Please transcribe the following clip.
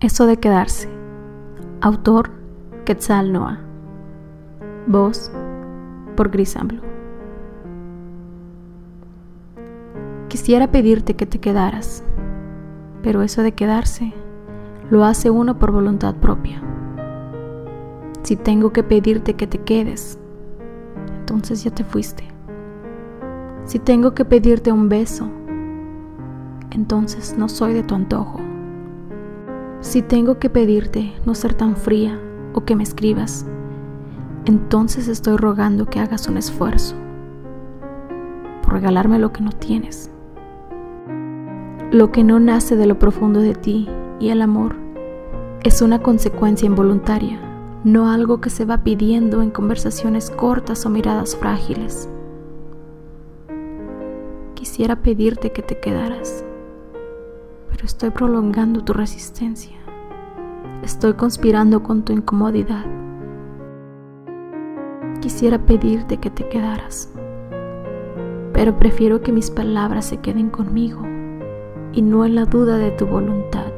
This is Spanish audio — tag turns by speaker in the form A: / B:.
A: Eso de quedarse. Autor Quetzal Noah. Voz por Grisamblo. Quisiera pedirte que te quedaras, pero eso de quedarse lo hace uno por voluntad propia. Si tengo que pedirte que te quedes, entonces ya te fuiste. Si tengo que pedirte un beso, entonces no soy de tu antojo. Si tengo que pedirte no ser tan fría o que me escribas, entonces estoy rogando que hagas un esfuerzo por regalarme lo que no tienes. Lo que no nace de lo profundo de ti y el amor es una consecuencia involuntaria, no algo que se va pidiendo en conversaciones cortas o miradas frágiles. Quisiera pedirte que te quedaras pero estoy prolongando tu resistencia. Estoy conspirando con tu incomodidad. Quisiera pedirte que te quedaras, pero prefiero que mis palabras se queden conmigo y no en la duda de tu voluntad.